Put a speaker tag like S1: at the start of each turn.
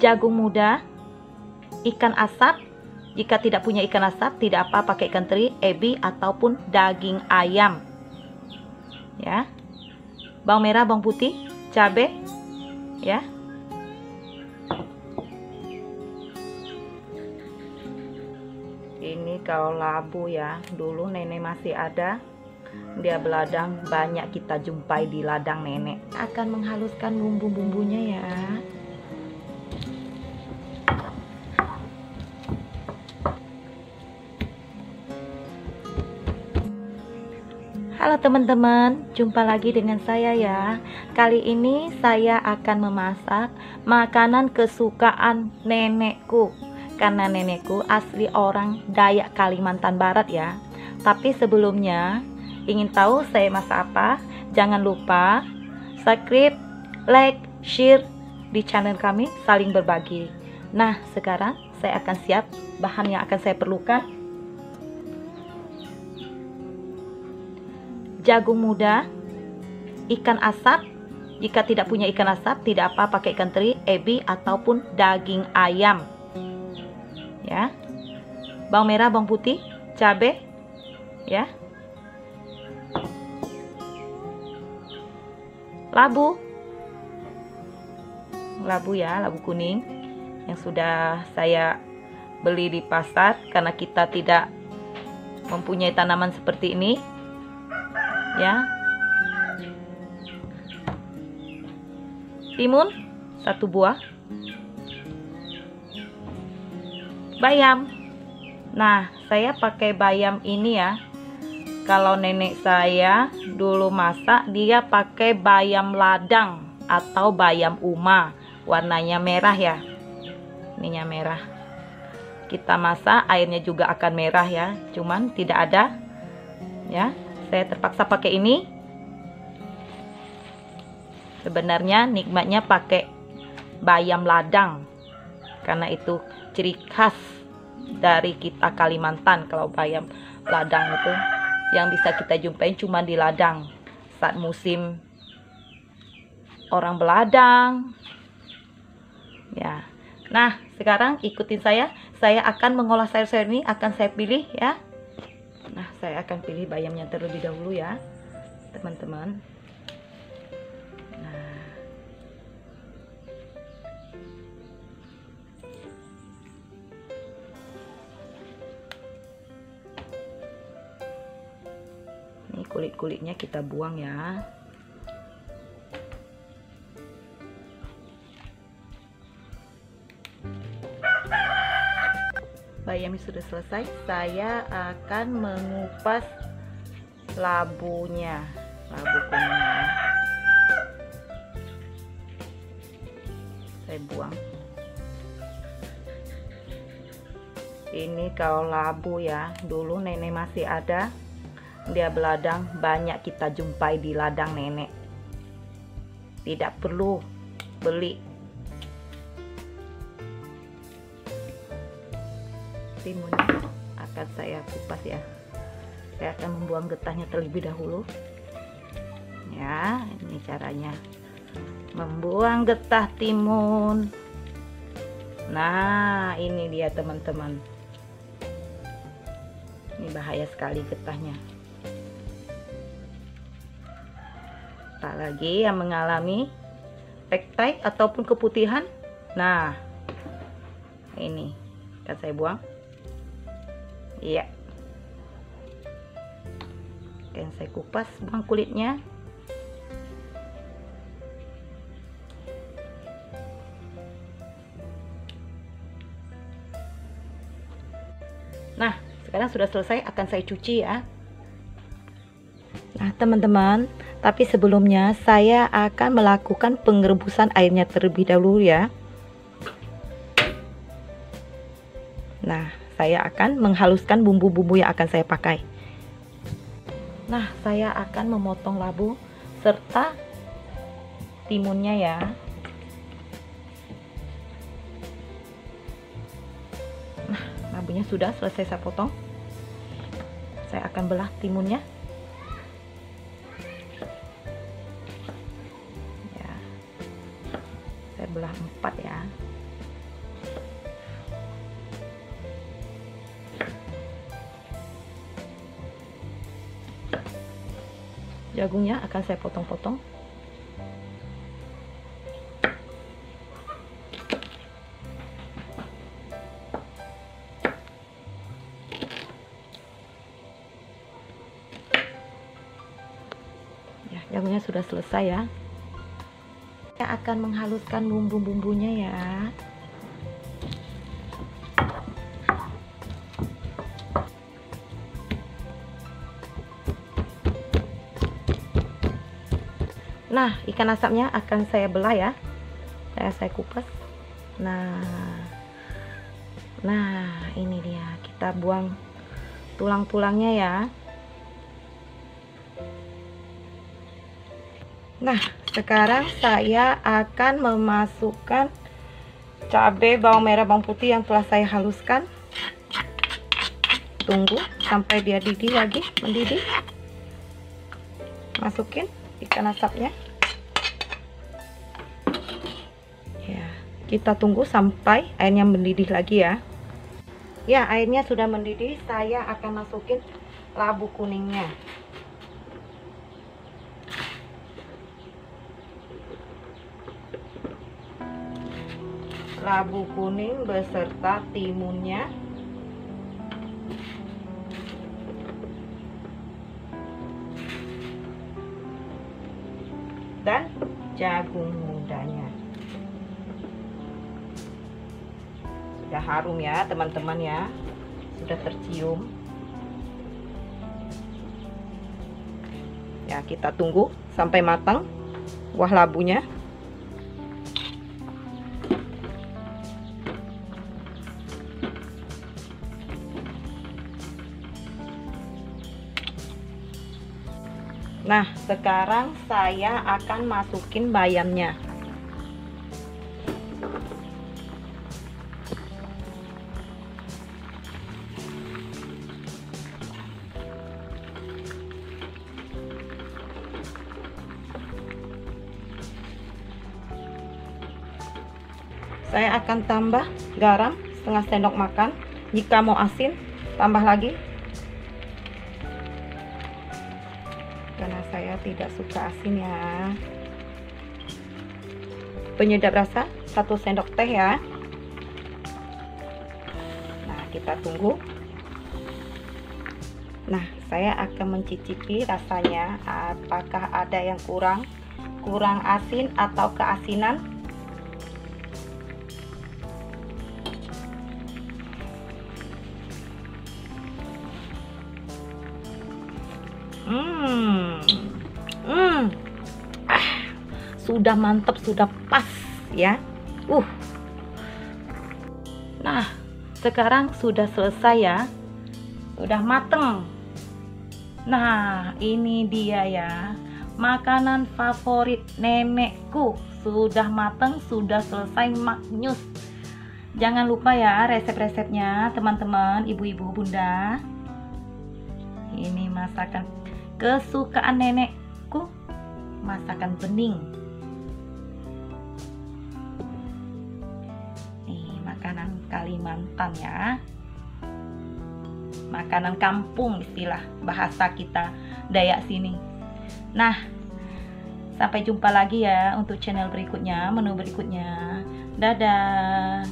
S1: jagung muda, ikan asap. Jika tidak punya ikan asap, tidak apa pakai ikan teri, ebi ataupun daging ayam. Ya. Bawang merah, bawang putih, cabai, ya. Ini kalau labu ya, dulu nenek masih ada. Dia beladang banyak kita jumpai di ladang nenek. Akan menghaluskan bumbu-bumbunya ya. Halo teman-teman, jumpa lagi dengan saya ya. Kali ini saya akan memasak makanan kesukaan nenekku. Karena nenekku asli orang Dayak Kalimantan Barat ya. Tapi sebelumnya, ingin tahu saya masak apa? Jangan lupa subscribe, like, share di channel kami saling berbagi. Nah, sekarang saya akan siap bahan yang akan saya perlukan jagung muda, ikan asap. Jika tidak punya ikan asap, tidak apa pakai ikan teri, ebi ataupun daging ayam. Ya. Bawang merah, bawang putih, cabai. Ya. Labu. Labu ya, labu kuning yang sudah saya beli di pasar karena kita tidak mempunyai tanaman seperti ini ya. Timun satu buah. Bayam. Nah saya pakai bayam ini ya. Kalau nenek saya dulu masak dia pakai bayam ladang atau bayam uma. Warnanya merah ya. Ininya merah. Kita masak airnya juga akan merah ya. Cuman tidak ada ya saya terpaksa pakai ini. Sebenarnya nikmatnya pakai bayam ladang. Karena itu ciri khas dari kita Kalimantan kalau bayam ladang itu. Yang bisa kita jumpain cuma di ladang. Saat musim orang beladang. Ya. Nah sekarang ikutin saya. Saya akan mengolah sayur-sayur ini akan saya pilih ya Nah, saya akan pilih bayamnya terlebih dahulu ya, teman-teman. Nah. Ini kulit-kulitnya kita buang ya. Bayam sudah selesai saya akan mengupas labunya. Labu kuningnya saya buang. Ini kalau labu ya dulu nenek masih ada. Dia beladang banyak kita jumpai di ladang nenek. Tidak perlu beli timunnya akan saya kupas ya. Saya akan membuang getahnya terlebih dahulu. Ya ini caranya. Membuang getah timun. Nah ini dia teman-teman. Ini bahaya sekali getahnya. Tak lagi yang mengalami pektai ataupun keputihan. Nah ini. Akan saya buang Iya. Oke, saya kupas buang kulitnya. Nah, sekarang sudah selesai akan saya cuci ya. Nah, teman-teman, tapi sebelumnya saya akan melakukan pengerebusan airnya terlebih dahulu ya. Nah, saya akan menghaluskan bumbu-bumbu yang akan saya pakai. Nah, saya akan memotong labu serta timunnya ya. Nah, labunya sudah selesai saya potong. Saya akan belah timunnya. Ya. Saya belah empat ya. Jagungnya akan saya potong-potong. Ya, jagungnya sudah selesai ya. Saya akan menghaluskan bumbu-bumbunya ya. Nah, ikan asapnya akan saya belah ya. Saya saya kupas. Nah. Nah, ini dia. Kita buang tulang-tulangnya ya. Nah, sekarang saya akan memasukkan cabai, bawang merah, bawang putih yang telah saya haluskan. Tunggu sampai dia didih lagi, mendidih. Masukin ikan asapnya ya kita tunggu sampai airnya mendidih lagi ya. Ya airnya sudah mendidih saya akan masukin labu kuningnya. Labu kuning beserta timunnya jagung mudanya. Sudah harum ya teman-teman ya. Sudah tercium. Ya kita tunggu sampai matang buah labunya Nah, sekarang saya akan masukin bayamnya. Saya akan tambah garam setengah sendok makan. Jika mau asin, tambah lagi saya tidak suka asin ya. Penyedap rasa satu sendok teh ya. Nah kita tunggu. Nah saya akan mencicipi rasanya. Apakah ada yang kurang? Kurang asin atau keasinan sudah mantap, sudah pas ya. Uh. Nah, sekarang sudah selesai ya. Sudah mateng. Nah, ini dia ya. Makanan favorit nenekku. Sudah mateng, sudah selesai maknyus. Jangan lupa ya resep-resepnya teman-teman, ibu-ibu, bunda. Ini masakan kesukaan nenekku masakan bening makanan Kalimantan ya. Makanan kampung istilah bahasa kita Dayak sini. Nah sampai jumpa lagi ya untuk channel berikutnya menu berikutnya. Dadah